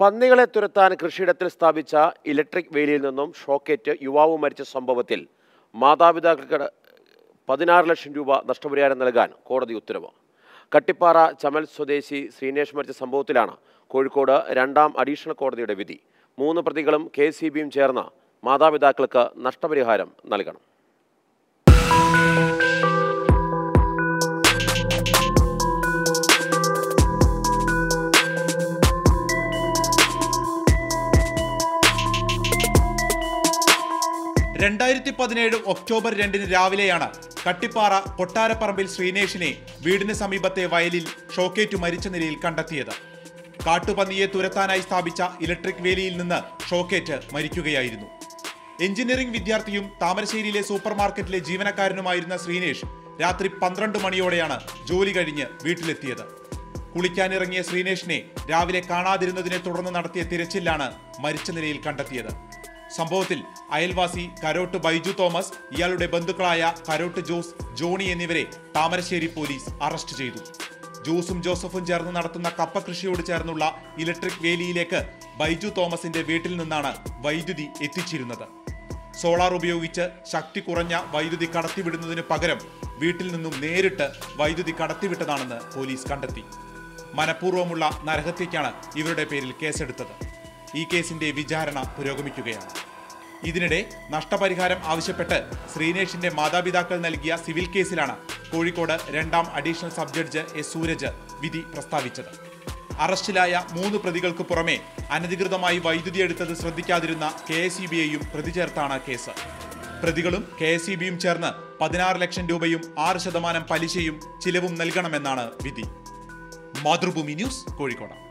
പന്നികളെ തുരത്താൻ കൃഷിയിടത്തിൽ സ്ഥാപിച്ച ഇലക്ട്രിക് വേലിയിൽ നിന്നും ഷോക്കേറ്റ് യുവാവ് മരിച്ച സംഭവത്തിൽ മാതാപിതാക്കൾക്ക് പതിനാറ് ലക്ഷം രൂപ നഷ്ടപരിഹാരം നൽകാൻ കോടതി ഉത്തരവ്. കട്ടിപ്പാറ ചമൽ സ്വദേശി ശ്രീനേഷ് മരിച്ച സംഭവത്തിലാണ് കോഴിക്കോട് രണ്ടാം അഡീഷണൽ കോടതിയുടെ വിധി. മൂന്ന് പ്രതികളും കെ സി ബിയും ചേർന്ന് മാതാപിതാക്കൾക്ക് നഷ്ടപരിഹാരം നൽകണം. രണ്ടായിരത്തി പതിനേഴ് ഒക്ടോബർ രണ്ടിന് രാവിലെയാണ് കട്ടിപ്പാറ കൊട്ടാരപ്പറമ്പിൽ ശ്രീനേഷിനെ വീടിന് സമീപത്തെ വയലിൽ ഷോക്കേറ്റു മരിച്ച നിലയിൽ കണ്ടെത്തിയത്. കാട്ടുപന്നിയെ തുരത്താനായി സ്ഥാപിച്ച ഇലക്ട്രിക് വേലിയിൽ നിന്ന് ഷോക്കേറ്റ് മരിക്കുകയായിരുന്നു. എഞ്ചിനീയറിംഗ് വിദ്യാർത്ഥിയും താമരശ്ശേരിയിലെ സൂപ്പർ മാർക്കറ്റിലെ ജീവനക്കാരനുമായിരുന്ന ശ്രീനേഷ് രാത്രി പന്ത്രണ്ട് മണിയോടെയാണ് ജോലി കഴിഞ്ഞ് വീട്ടിലെത്തിയത്. കുളിക്കാനിറങ്ങിയ ശ്രീനേഷിനെ രാവിലെ കാണാതിരുന്നതിനെ തുടർന്ന് നടത്തിയ തിരച്ചിലാണ് മരിച്ച നിലയിൽ കണ്ടെത്തിയത്. സംഭവത്തിൽ അയൽവാസി കരോട്ട് ബൈജു തോമസ് ഇയാളുടെ ബന്ധുക്കളായ കരോട്ട് ജോസ് ജോണി എന്നിവരെ താമരശ്ശേരി പോലീസ് അറസ്റ്റ് ചെയ്തു. ജോസും ജോസഫും ചേർന്ന് നടത്തുന്ന കപ്പ കൃഷിയോട് ചേർന്നുള്ള ഇലക്ട്രിക് വേലിയിലേക്ക് ബൈജു തോമസിന്റെ വീട്ടിൽ നിന്നാണ് വൈദ്യുതി എത്തിച്ചിരുന്നത്. സോളാർ ഉപയോഗിച്ച് ശക്തി കുറഞ്ഞ വൈദ്യുതി കടത്തിവിടുന്നതിന് പകരം വീട്ടിൽ നിന്നും നേരിട്ട് വൈദ്യുതി കടത്തിവിട്ടതാണെന്ന് പോലീസ് കണ്ടെത്തി. മനഃപൂർവമുള്ള നരഹത്യക്കാണ് ഇവരുടെ പേരിൽ കേസെടുത്തത്. ഈ കേസിന്റെ വിചാരണ പുരോഗമിക്കുകയാണ്. ഇതിനിടെ നഷ്ടപരിഹാരം ആവശ്യപ്പെട്ട് ശ്രീനേഷിന്റെ മാതാപിതാക്കൾ നൽകിയ സിവിൽ കേസിലാണ് കോഴിക്കോട് രണ്ടാം additional sub judge S Sooraj വിധി പ്രസ്താവിച്ചത്. അറസ്റ്റിലായ മൂന്ന് പ്രതികൾക്ക് പുറമെ അനധികൃതമായി വൈദ്യുതി എടുത്തത് ശ്രദ്ധിക്കാതിരുന്ന കെ എസ് ഇ ബിയെയും പ്രതി ചേർത്താണ് കേസ്. പ്രതികളും കെ എസ് ഇ ബിയും ചേർന്ന് പതിനാറ് ലക്ഷം രൂപയും ആറ് ശതമാനം പലിശയും ചിലവും നൽകണമെന്നാണ് വിധി. മാതൃഭൂമി ന്യൂസ് കോഴിക്കോട്.